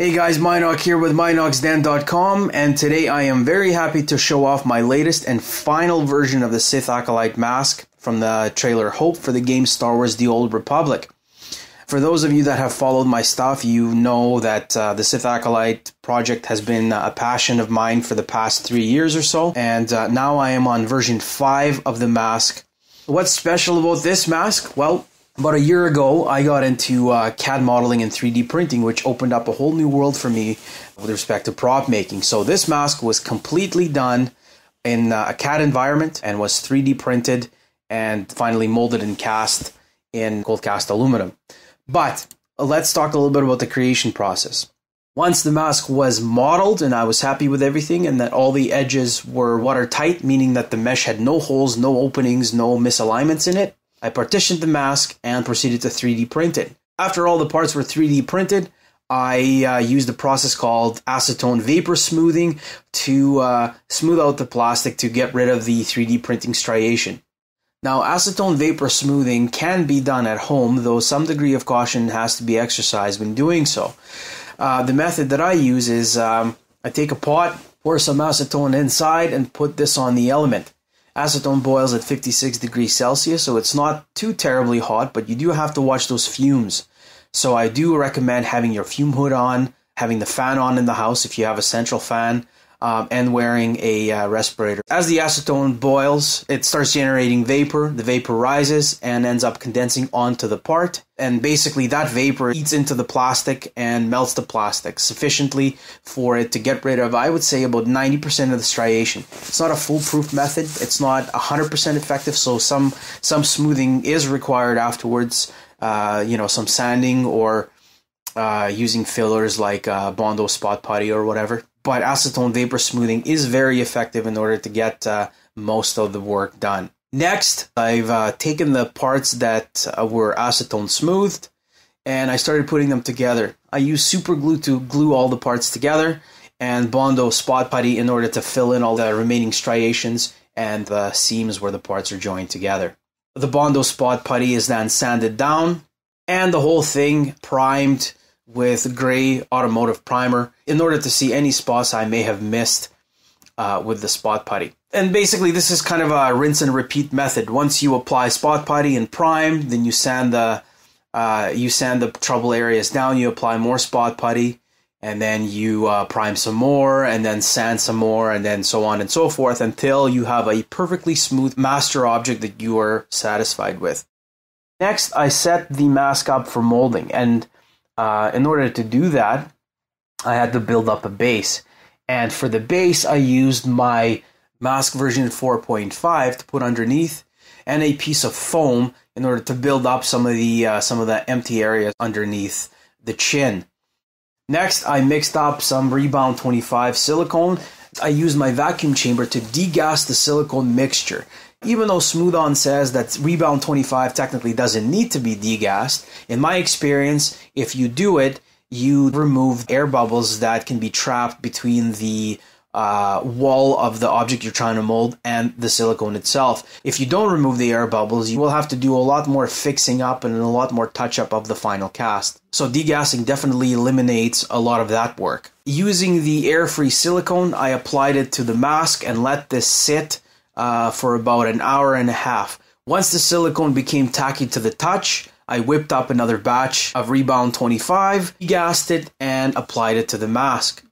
Hey guys, Mynocks here with MynocksDen.com, and today I am very happy to show off my latest and final version of the Sith Acolyte mask from the trailer Hope for the game Star Wars The Old Republic. For those of you that have followed my stuff, you know that uh, the Sith Acolyte project has been a passion of mine for the past three years or so, and uh, now I am on version 5 of the mask. What's special about this mask? Well, about a year ago, I got into uh, CAD modeling and 3D printing, which opened up a whole new world for me with respect to prop making. So, this mask was completely done in uh, a CAD environment and was 3D printed and finally molded and cast in cold cast aluminum. But let's talk a little bit about the creation process. Once the mask was modeled and I was happy with everything and that all the edges were watertight, meaning that the mesh had no holes, no openings, no misalignments in it, I partitioned the mask and proceeded to 3D print it. After all the parts were 3D printed, I uh, used a process called acetone vapor smoothing to uh, smooth out the plastic to get rid of the 3D printing striation. Now, acetone vapor smoothing can be done at home, though some degree of caution has to be exercised when doing so. Uh, the method that I use is um, I take a pot, pour some acetone inside, and put this on the element. Acetone boils at 56 degrees Celsius, so it's not too terribly hot, but you do have to watch those fumes. So I do recommend having your fume hood on, having the fan on in the house if you have a central fan, um, and wearing a uh, respirator. As the acetone boils, it starts generating vapor. The vapor rises and ends up condensing onto the part. And basically, that vapor eats into the plastic and melts the plastic sufficiently for it to get rid of, I would say, about 90% of the striation. It's not a foolproof method, it's not 100% effective, so some, some smoothing is required afterwards. Uh, you know, some sanding or uh, using fillers like uh, Bondo spot putty or whatever but acetone vapor smoothing is very effective in order to get uh, most of the work done. Next, I've uh, taken the parts that uh, were acetone smoothed and I started putting them together. I use super glue to glue all the parts together and Bondo spot putty in order to fill in all the remaining striations and the seams where the parts are joined together. The Bondo spot putty is then sanded down and the whole thing primed with gray automotive primer in order to see any spots I may have missed uh, with the spot putty. And basically, this is kind of a rinse and repeat method. Once you apply spot putty and prime, then you sand the uh, you sand the trouble areas down. You apply more spot putty, and then you uh, prime some more, and then sand some more, and then so on and so forth until you have a perfectly smooth master object that you are satisfied with. Next, I set the mask up for molding, and uh, in order to do that, I had to build up a base. And for the base, I used my mask version 4.5 to put underneath and a piece of foam in order to build up some of the uh, some of the empty areas underneath the chin. Next, I mixed up some Rebound 25 silicone. I used my vacuum chamber to degas the silicone mixture. Even though Smooth On says that Rebound 25 technically doesn't need to be degassed, in my experience, if you do it, you remove air bubbles that can be trapped between the uh, wall of the object you're trying to mold and the silicone itself. If you don't remove the air bubbles, you will have to do a lot more fixing up and a lot more touch up of the final cast. So degassing definitely eliminates a lot of that work. Using the air free silicone, I applied it to the mask and let this sit uh, for about an hour and a half. Once the silicone became tacky to the touch, I whipped up another batch of Rebound 25, gassed it, and applied it to the mask.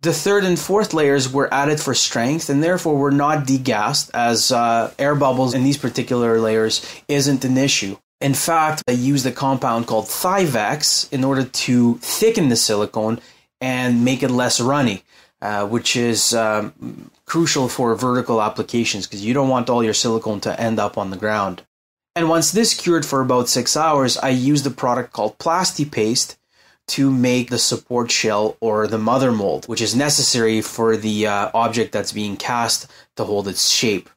The third and fourth layers were added for strength and therefore were not degassed, as uh, air bubbles in these particular layers isn't an issue. In fact, I used a compound called Thi-Vex in order to thicken the silicone and make it less runny. Uh, which is um, crucial for vertical applications because you don't want all your silicone to end up on the ground. And once this cured for about six hours, I used a product called Plasti-Paste to make the support shell or the mother mold, which is necessary for the uh, object that's being cast to hold its shape.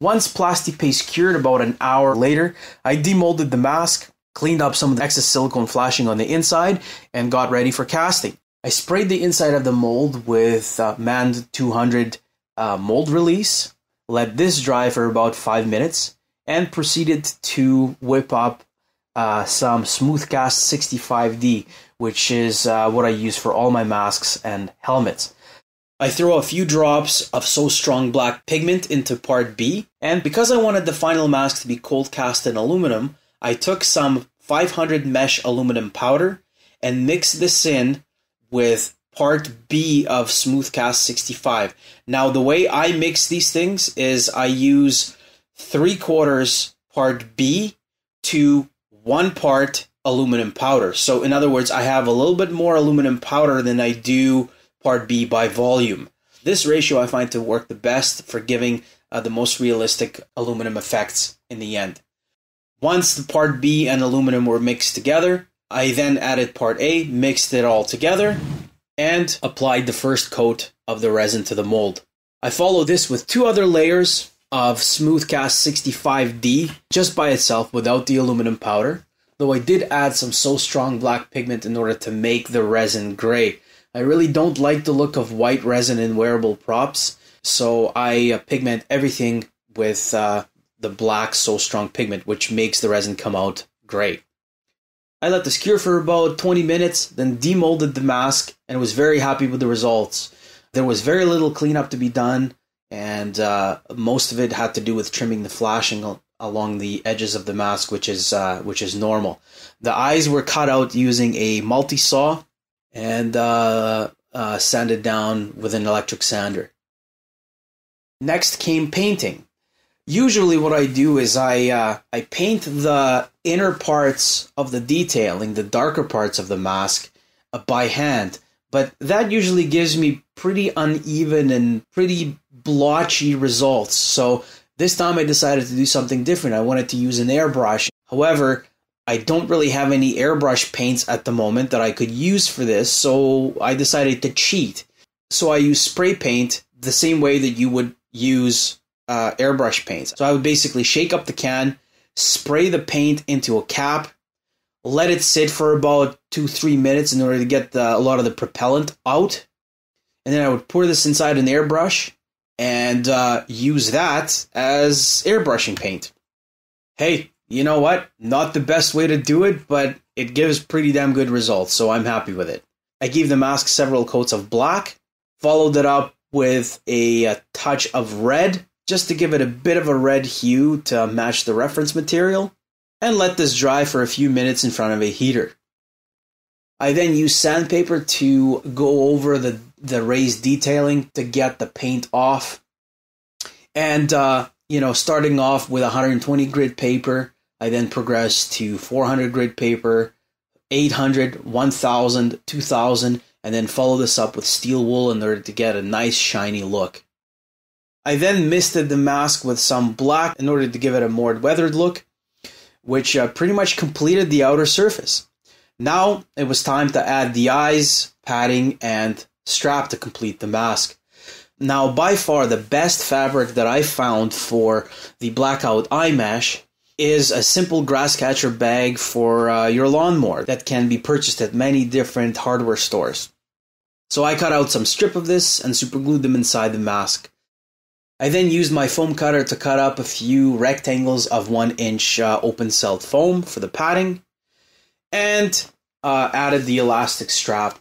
Once Plasti-Paste cured about an hour later, I demolded the mask, cleaned up some of the excess silicone flashing on the inside, and got ready for casting. I sprayed the inside of the mold with uh, Mann 200 uh, mold release, let this dry for about five minutes, and proceeded to whip up uh, some Smoothcast 65D, which is uh, what I use for all my masks and helmets. I throw a few drops of So Strong Black pigment into part B, and because I wanted the final mask to be cold cast in aluminum, I took some 500 mesh aluminum powder and mixed this in with part B of Smoothcast 65. Now, the way I mix these things is I use three quarters part B to one part aluminum powder. So, in other words, I have a little bit more aluminum powder than I do part B by volume. This ratio I find to work the best for giving uh, the most realistic aluminum effects in the end. Once the part B and aluminum were mixed together, I then added part A, mixed it all together, and applied the first coat of the resin to the mold. I followed this with two other layers of Smoothcast 65D just by itself without the aluminum powder, though I did add some So Strong black pigment in order to make the resin gray. I really don't like the look of white resin in wearable props, so I uh, pigment everything with uh, the black So Strong pigment, which makes the resin come out gray. I let this cure for about 20 minutes, then demolded the mask, and was very happy with the results. There was very little cleanup to be done, and uh, most of it had to do with trimming the flashing along the edges of the mask, which is uh, which is normal. The eyes were cut out using a multi saw and uh, uh, sanded down with an electric sander. Next came painting. Usually, what I do is I uh, I paint the inner parts of the detailing, the darker parts of the mask, uh, by hand. But that usually gives me pretty uneven and pretty blotchy results. So this time I decided to do something different. I wanted to use an airbrush. However, I don't really have any airbrush paints at the moment that I could use for this, so I decided to cheat. So I use spray paint the same way that you would use uh, airbrush paints. So I would basically shake up the can, spray the paint into a cap, let it sit for about two, three minutes in order to get the, a lot of the propellant out. And then I would pour this inside an airbrush and uh, use that as airbrushing paint. Hey, you know what? Not the best way to do it, but it gives pretty damn good results, so I'm happy with it. I gave the mask several coats of black, followed it up with a, a, touch of red, just to give it a bit of a red hue to match the reference material, and let this dry for a few minutes in front of a heater. I then used sandpaper to go over the, the raised detailing to get the paint off. And, uh, you know, starting off with 120 grit paper, I then progressed to 400 grit paper, 800, 1000, 2000, and then follow this up with steel wool in order to get a nice shiny look. I then misted the mask with some black in order to give it a more weathered look, which uh, pretty much completed the outer surface. Now it was time to add the eyes, padding, and strap to complete the mask. Now, by far the best fabric that I found for the blackout eye mesh is a simple grass catcher bag for uh, your lawnmower that can be purchased at many different hardware stores. So I cut out some strip of this and superglued them inside the mask. I then used my foam cutter to cut up a few rectangles of one inch uh, open celled foam for the padding and uh, added the elastic strap.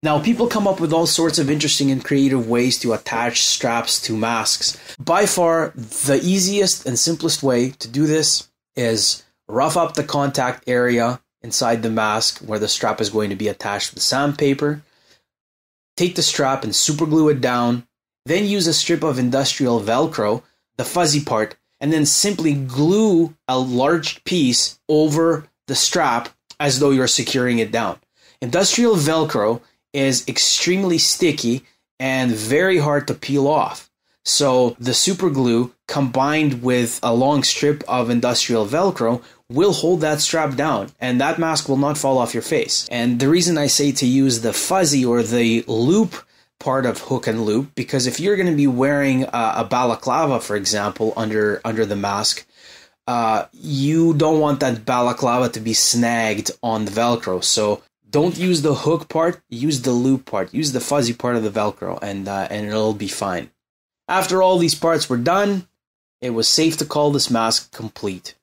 Now, people come up with all sorts of interesting and creative ways to attach straps to masks. By far, the easiest and simplest way to do this is rough up the contact area inside the mask where the strap is going to be attached with sandpaper. Take the strap and super glue it down. Then use a strip of industrial Velcro, the fuzzy part, and then simply glue a large piece over the strap as though you're securing it down. Industrial Velcro is extremely sticky and very hard to peel off. So the super glue combined with a long strip of industrial Velcro will hold that strap down and that mask will not fall off your face. And the reason I say to use the fuzzy or the loop part of hook and loop because if you're going to be wearing a, a balaclava for example under under the mask uh, you don't want that balaclava to be snagged on the velcro so don't use the hook part use the loop part use the fuzzy part of the velcro and uh, and it'll be fine after all these parts were done, it was safe to call this mask complete.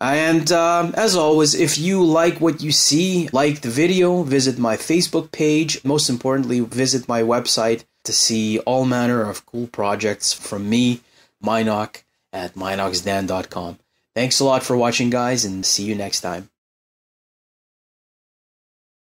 And uh, as always, if you like what you see, like the video, visit my Facebook page. Most importantly, visit my website to see all manner of cool projects from me, Mynocks, at mynocksden.com. Thanks a lot for watching, guys, and see you next time.